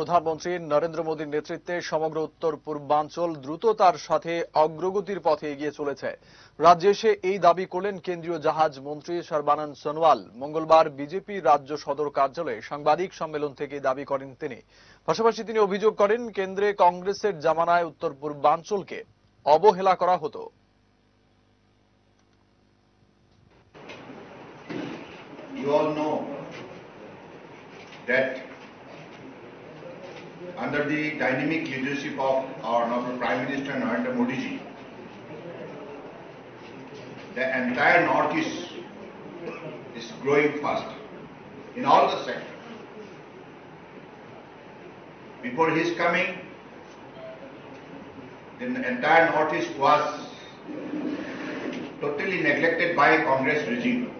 প্রধানমন্ত্রী নরেন্দ্র মোদীর নেতৃত্বে সমগ্র উত্তর পূর্বাঞ্চল দ্রুততার সাথে অগ্রগতির পথে এগিয়ে চলেছে। রাজ্যে এসে এই দাবি করলেন কেন্দ্রীয় জাহাজ মন্ত্রী সর্বানন্দ সোনোয়াল। মঙ্গলবার বিজেপি রাজ্য সদর কার্যালয়ে সাংবাদিক সম্মেলন থেকে দাবি করেন তিনি। পাশাপাশি তিনি অভিযোগ করেন, কেন্দ্রে কংগ্রেসের জামানায় উত্তর পূর্বাঞ্চলকে অবহেলা করা হতো। You all know that under the dynamic leadership of our Honorable Prime Minister Narendra Modi ji, the entire Northeast is growing fast in all the sectors. Before his coming, the entire Northeast was totally neglected by Congress regime.